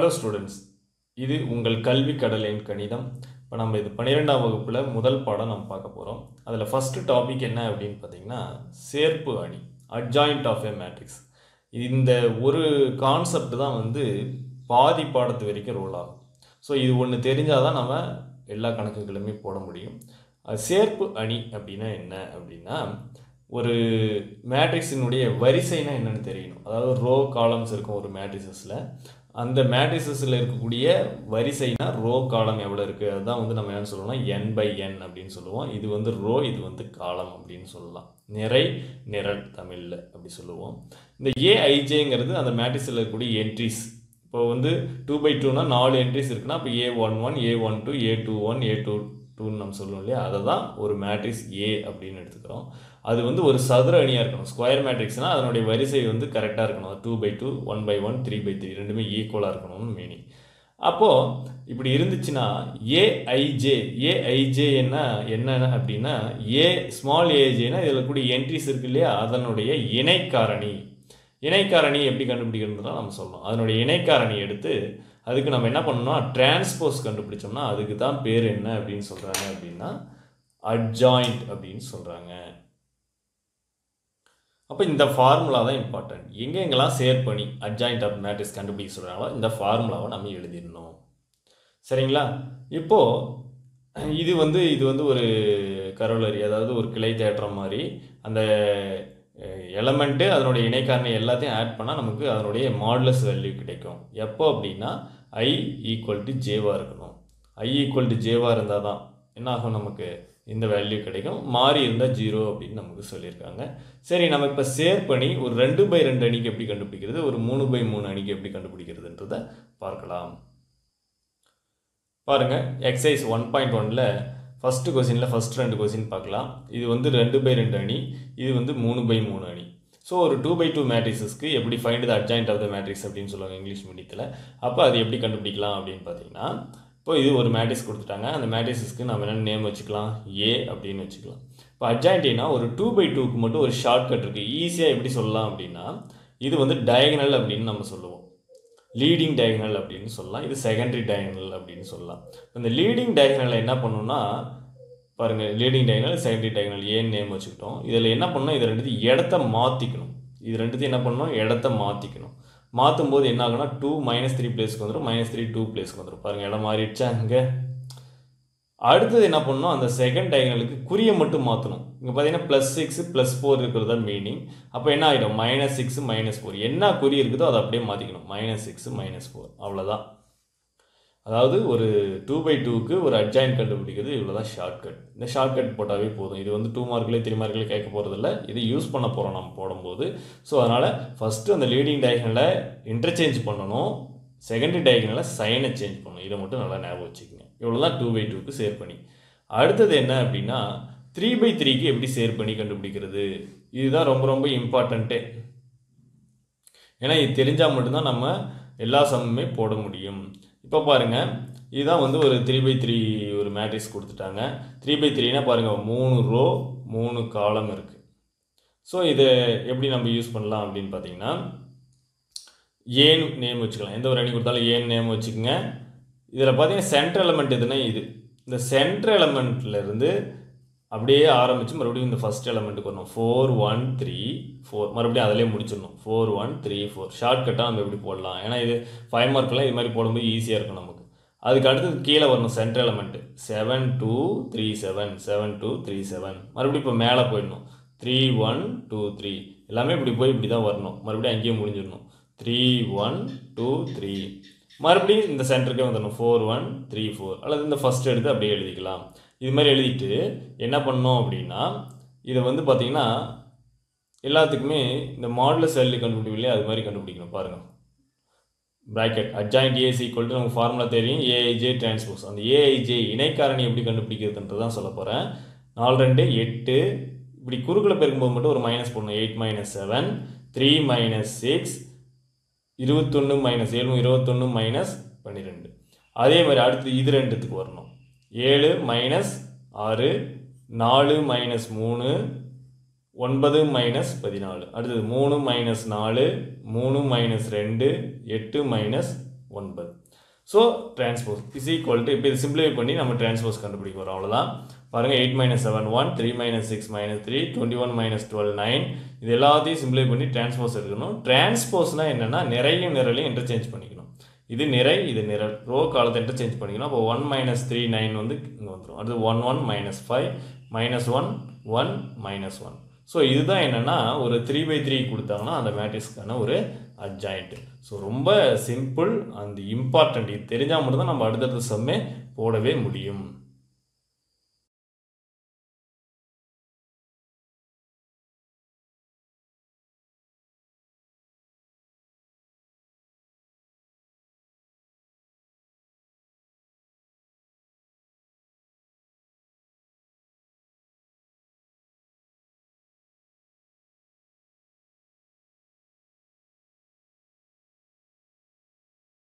Hello students இது உங்கள் கல்வி கடலின் கணிதம். இப்போ நம்ம இது பன்னிரெண்டாம் வகுப்பில் முதல் பாடம் நம்ம பார்க்க போகிறோம் அதில் ஃபஸ்ட்டு டாபிக் என்ன அப்படின்னு பார்த்தீங்கன்னா சேர்ப்பு அணி அட்ஜாயிண்ட் ஆஃப் எ மேட்ரிக்ஸ் இந்த ஒரு கான்செப்ட் தான் வந்து பாதி பாடத்து வரைக்கும் ரோல் ஆகும். ஸோ இது ஒன்று தெரிஞ்சால் தான் நம்ம எல்லா கணக்குகளுமே போட முடியும். அது சேர்ப்பு அணி அப்படின்னா என்ன அப்படின்னா ஒரு மேட்ரிக்ஸினுடைய வரிசைனா என்னென்னு தெரியணும். அதாவது ரோ காலம்ஸ் இருக்கும் ஒரு மேட்ரிக்ஸஸில் அந்த மேட்ரிசஸில் இருக்கக்கூடிய வரிசைனா ரோ காலம் எவ்வளோ இருக்குது அதுதான் வந்து நம்ம என்ன சொல்லுவோம்னா என் பை என் அப்படின்னு சொல்லுவோம். இது வந்து ரோ இது வந்து காலம் அப்படின்னு சொல்லலாம். நிறை நிரல் தமிழில் அப்படி சொல்லுவோம். இந்த ஏஐஜேங்கிறது அந்த மேட்ரிஸில் இருக்கக்கூடிய என்ட்ரிஸ் இப்போ வந்து டூ பை டூனா நாலு என்ட்ரிஸ் இருக்குன்னா இப்போ A one one A one two A two one A two டூன்னு நம்ம சொல்லுவோம் இல்லையா? அதை தான் ஒரு மேட்ரிக்ஸ் ஏ அப்படின்னு எடுத்துக்கிறோம். அது வந்து ஒரு சதுர அணியாக இருக்கணும். ஸ்கொயர் மேட்ரிக்ஸ்னால் அதனுடைய வரிசை வந்து கரெக்டாக இருக்கணும். Two by two one by one three by three ரெண்டுமே ஈக்குவலாக இருக்கணும்னு மீனிங் அப்போது இப்படி இருந்துச்சுன்னா ஏஐஜே ஏஐஜே என்ன என்ன அப்படின்னா ஏ ஸ்மால் ஏஜேனா இதில் கூடிய என்ட்ரிஸ் இருக்கு இல்லையா? அதனுடைய இணைக்காரணி. இணைக்காரணி எப்படி கண்டுபிடிக்கிறதுனா தான் நம்ம சொல்லணும் அதனுடைய இணைக்காரணி எடுத்து அதுக்கு நம்ம என்ன பண்ணணும்னா டிரான்ஸ்போஸ் கண்டுபிடிச்சோம்னா அதுக்கு தான் பேர் என்ன அப்படின்னு சொல்கிறாங்க அப்படின்னா அட்ஜாயிண்ட் அப்படின்னு சொல்கிறாங்க அப்போ இந்த ஃபார்முலா தான் இம்பார்ட்டன்ட் எங்கே எங்கெல்லாம் சேர் பண்ணி அட்ஜாயிண்ட் ஆஃப் மேட்ரிக்ஸ் கண்டுபிடிக்க சொல்கிறாங்களோ இந்த ஃபார்முலாவை நம்ம எழுதிடணும். சரிங்களா? இப்போது இது வந்து இது வந்து ஒரு கரோலரி அதாவது ஒரு கிளை தேற்றம் மாதிரி அந்த எலமெண்ட்டு அதனுடைய இணைக்காரணி எல்லாத்தையும் ஆட் பண்ணால் நமக்கு அதனுடைய மாடுலஸ் வேல்யூ கிடைக்கும். எப்போ அப்படின்னா ஐ ஈக்குவல் டு ஜேவாக இருக்கணும். ஐ ஈக்குவல் டு ஜேவாக இருந்தால் தான் என்ன ஆகும் நமக்கு இந்த வேல்யூ கிடைக்கும். மாறி இருந்தால் ஜீரோ அப்படின்னு நமக்கு சொல்லியிருக்காங்க. சரி நம்ம இப்போ சேர் பண்ணி ஒரு ரெண்டு பை ரெண்டு அணிக்கு எப்படி கண்டுபிடிக்கிறது? ஒரு மூணு பை மூணு அணிக்கு எப்படி கண்டுபிடிக்கிறதுன்றத பார்க்கலாம். பாருங்கள் எக்ஸசைஸ் ஒன் பாயிண்ட் ஒனில் ஃபஸ்ட்டு கொஸ்டினில் ஃபஸ்ட் ரெண்டு கொஸ்டின் பார்க்கலாம். இது வந்து ரெண்டு பை ரெண்டு அணி இது வந்து மூணு பை மூணு அணி. ஸோ ஒரு டூ பை டூ மேட்ரிக்ஸஸ்க்கு எப்படி find the adjoint of the matrix அப்படின்னு சொல்லுவாங்க இங்கிலீஷ் மீடியத்தில். அப்போ அது எப்படி கண்டுபிடிக்கலாம் அப்படின்னு பார்த்தீங்கன்னா இப்போ இது ஒரு மேட்ரிக்ஸ் கொடுத்துட்டாங்க. அந்த மேட்ரிக்ஸஸ்க்கு நம்ம என்ன நேம் வச்சுக்கலாம்? ஏ அப்படின்னு வச்சுக்கலாம். இப்போ அட்ஜாயின்ட்னா ஒரு டூ பை டூக்கு மட்டும் ஒரு ஷார்ட்கட் இருக்குது ஈஸியாக எப்படி சொல்லலாம் அப்படின்னா இது வந்து டயகனல் அப்படின்னு நம்ம சொல்லுவோம். லீடிங் டயகனல் அப்படின்னு சொல்லலாம். இது செகண்டரி டயகனல் அப்படின்னு சொல்லலாம். இந்த லீடிங் டயகனலை என்ன பண்ணுன்னா பாருங்கள் லீடிங் டயகனல் செகண்டரி டயகனல் ஏன்னு நேம் வச்சுக்கிட்டோம். இதில் என்ன பண்ணணும் இது ரெண்டுத்தையும் இடத்த மாற்றிக்கணும் இது ரெண்டுத்தையும் என்ன பண்ணணும்? இடத்த மாற்றிக்கணும் மாற்றும் போது என்ன ஆகுனா டூ மைனஸ் த்ரீ பிளேஸ்க்கு வந்துடும் மைனஸ் த்ரீ டூ பிளேஸ்க்கு வந்துடும் பாருங்கள் இடம் மாறிடுச்சா இங்கே? அடுத்தது என்ன பண்ணணும்? அந்த செகண்ட் டயகனலுக்கு குறியை மட்டும் மாற்றணும் இங்கே பார்த்தீங்கன்னா ப்ளஸ் சிக்ஸ் ப்ளஸ் ஃபோர் இருக்கிறது தான் மீனிங் அப்போ என்ன ஆகிடும் மைனஸ் சிக்ஸ் மைனஸ் ஃபோர் என்ன குறி இருக்குதோ அதை அப்படியே மாற்றிக்கணும் மைனஸ் சிக்ஸ் மைனஸ் ஃபோர் அவ்வளோதான் அதாவது ஒரு டூ பை டூக்கு ஒரு அட்ஜாயின் கண்டுபிடிக்கிறது இவ்வளோ தான் ஷார்ட்கட் இந்த ஷார்ட்கட் போட்டாவே போதும். இது வந்து டூ மார்க்லேயே த்ரீ மார்க்லேயே கேட்க போகிறதில்ல இது யூஸ் பண்ண போகிறோம் நம்ம போடும்போது. ஸோ அதனால் ஃபஸ்ட்டு அந்த லீடிங் டயகனலை இன்டர்சேஞ்ச் பண்ணணும். செகண்டரி டயகனலை சைனை சேஞ்ச் பண்ணணும். இதை மட்டும் நல்லா ஞாபகம் வச்சுக்கோங்க. இவ்வளோ தான் டூ பை டூக்கு சேர் பண்ணி. அடுத்தது என்ன அப்படின்னா த்ரீ பை த்ரீக்கு எப்படி சேர் பண்ணி கண்டுபிடிக்கிறது? இதுதான் ரொம்ப ரொம்ப இம்பார்ட்டண்ட்டே ஏன்னா இது தெரிஞ்சால் மட்டும்தான் நம்ம எல்லா சமமே போட முடியும். இப்போ பாருங்கள் இதுதான் வந்து ஒரு த்ரீ பை த்ரீ ஒரு மேட்ரிக்ஸ் கொடுத்துட்டாங்க. த்ரீ பை த்ரீனா பாருங்கள் மூணு ரோ மூணு காலம் இருக்குது ஸோ இதை எப்படி நம்ம யூஸ் பண்ணலாம் அப்படின்னு பார்த்தீங்கன்னா ஏன் நேம் வச்சுக்கலாம். எந்த ஒரு அணி கொடுத்தாலும் ஏன் நேம் வச்சுக்கோங்க. இதில் பார்த்தீங்கன்னா சென்ட்ரல் எலமெண்ட் எதுனா இது. இந்த சென்ட்ரல் எலமெண்ட்லேருந்து அப்படியே ஆரம்பித்து மறுபடியும் இந்த ஃபஸ்ட் எலமெண்ட்டுக்கு வரணும். ஃபோர் ஒன் த்ரீ ஃபோர் மறுபடியும் அதிலே முடிச்சிடணும். ஃபோர் ஒன் த்ரீ ஃபோர் ஷார்ட்கட்டாக நம்ம எப்படி போடலாம்? ஏன்னா இது ஃபைவ் மார்க்லாம் இது மாதிரி போடும்போது ஈஸியாக இருக்கும் நமக்கு. அதுக்கு அடுத்தது கீழே வரணும் central element seven two three seven seven two three seven மறுபடியும் இப்போ மேலே போயிடணும். த்ரீ ஒன் டூ த்ரீ எல்லாமே இப்படி போய் இப்படி தான் வரணும். மறுபடியும் அங்கேயே முடிஞ்சிடணும். த்ரீ ஒன் டூ த்ரீ மறுபடியும் இந்த சென்டருக்கே வந்துடணும். ஃபோர் ஒன் த்ரீ ஃபோர் அல்லது இந்த ஃபஸ்ட் எடுத்து அப்படியே எழுதிக்கலாம். இது மாதிரி எழுதிட்டு என்ன பண்ணோம் அப்படின்னா இதை வந்து பார்த்திங்கன்னா எல்லாத்துக்குமே இந்த மாடலஸ் வேல்யூ கண்டுபிடிக்கலையே அது மாதிரி கண்டுபிடிக்கணும். பாருங்கள் bracket adjoint AC equal to நமக்கு ஃபார்முலா தெரியும். ஏஐஜே டிரான்ஸ்போஸ் அந்த ஏஐஜே இணைக்காரணி எப்படி கண்டுபிடிக்கிறதுன்றது தான் சொல்ல போகிறேன் நாலு ரெண்டு எட்டு. இப்படி குறுக்கில் பெருக்கும்போது மட்டும் ஒரு மைனஸ் போடணும். Eight minus seven three minus six இருபத்தொன்று மைனஸ் ஏழு இருபத்தொன்று மைனஸ் பன்னிரெண்டு. அதே மாதிரி அடுத்து இது ரெண்டுத்துக்கு வரணும். ஏழு மைனஸ் ஆறு நாலு மைனஸ் மூணு ஒன்பது மைனஸ் பதினாலு. அடுத்தது மூணு மைனஸ் நாலு மூணு மைனஸ் ரெண்டு எட்டு மைனஸ் ஒன்பது. So transpose is equal to இப்போ இது சிம்பிளிஃபை பண்ணி நம்ம டிரான்ஸ்போஸ் கண்டுபிடிக்க போகிறோம் அவ்வளோதான் பாருங்கள் eight minus seven one three minus six minus three twenty one minus twelve nine இது எல்லாத்தையும் சிம்பிளை பண்ணி டிரான்ஸ்போஸ் எடுக்கணும். டிரான்ஸ்போஸ்னால் என்னென்னா நிறையும் நிரலையும் இன்டர்சேஞ்ச் பண்ணிக்கணும். இது நிறை இது நிரல். ரோ காலத்தை இன்டர்சேஞ்ச் பண்ணிக்கணும். அப்போ ஒன் மைனஸ் த்ரீ நைன் வந்து இங்கே வந்துடும் அடுத்து one one minus five minus one one minus one so இதுதான் என்னென்னா ஒரு த்ரீ பை த்ரீ கொடுத்தாங்கன்னா அந்த மேட்ரிக்ஸ்க்கான ஒரு அட்ஜாயிண்ட் ஸோ ரொம்ப சிம்பிள் அண்ட் இம்பார்ட்டண்ட் இது தெரிஞ்சால் மட்டும்தான் நம்ம அடுத்தடுத்த செம்மே போடவே முடியும்.